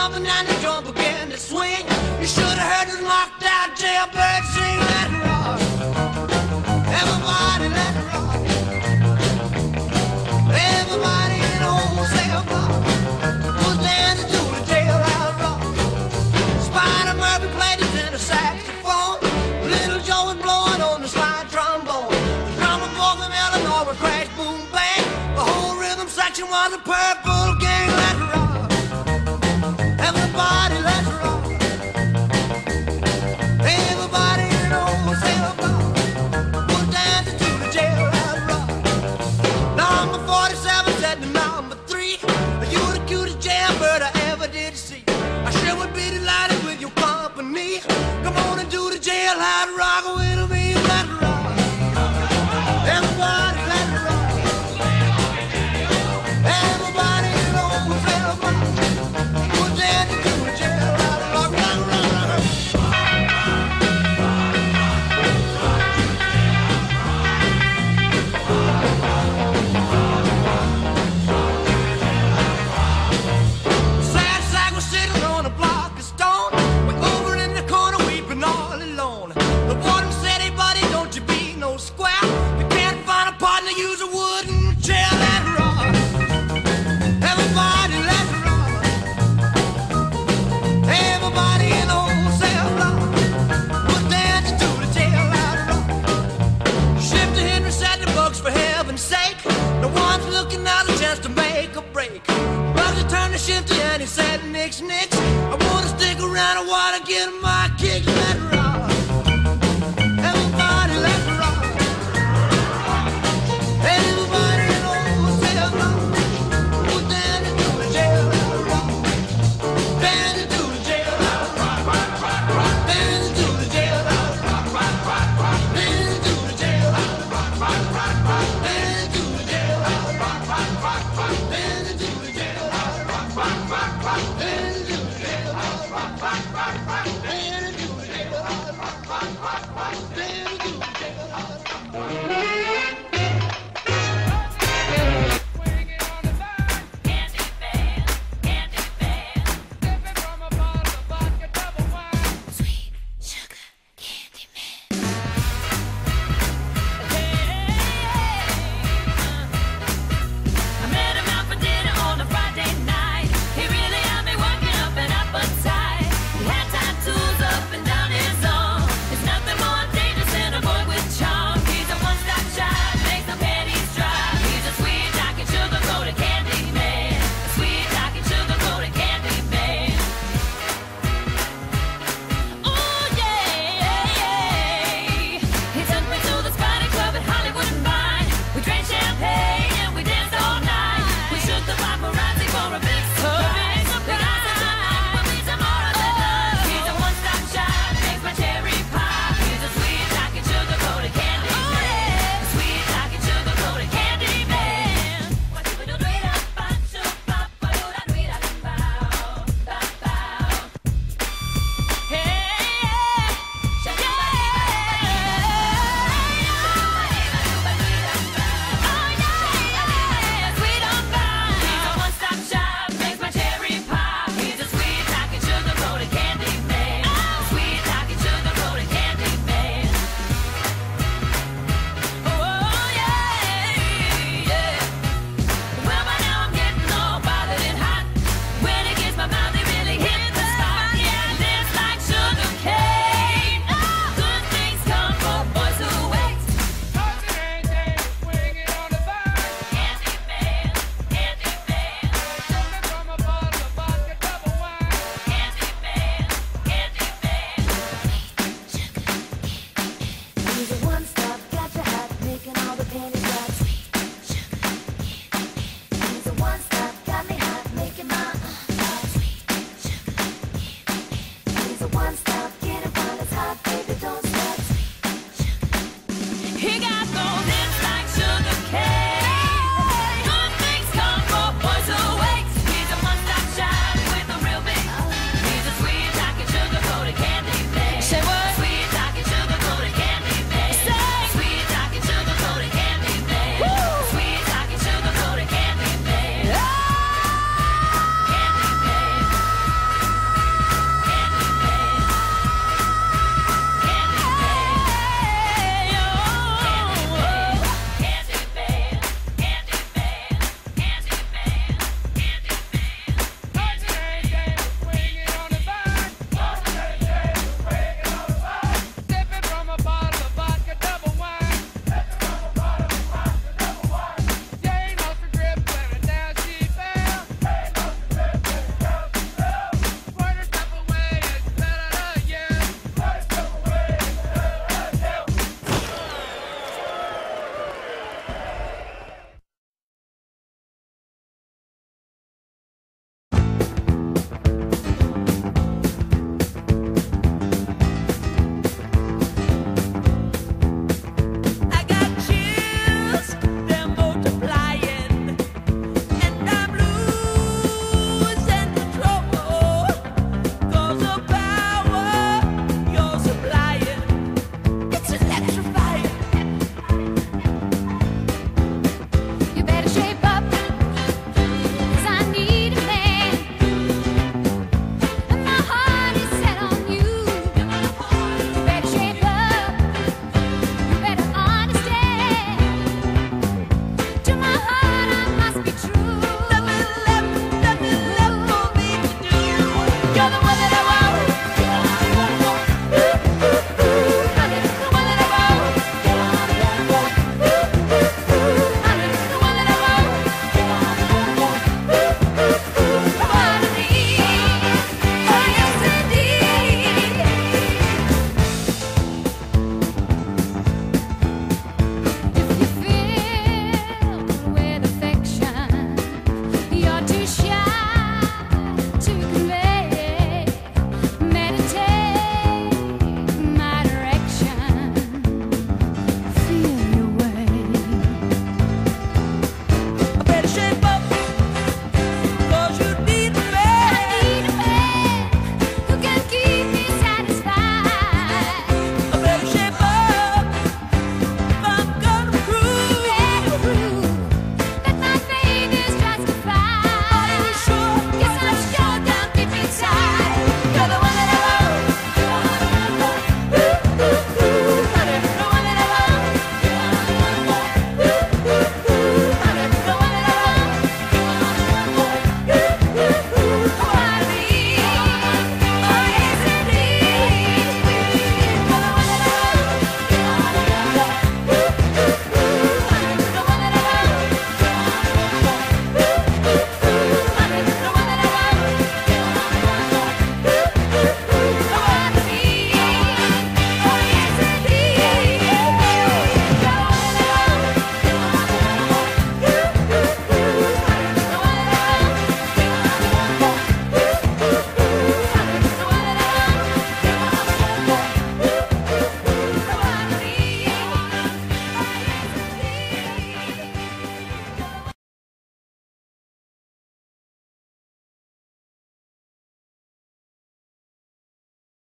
jumping and the drum began to swing. You should have heard this locked-out jailbird sing, let it rock. Everybody let it rock.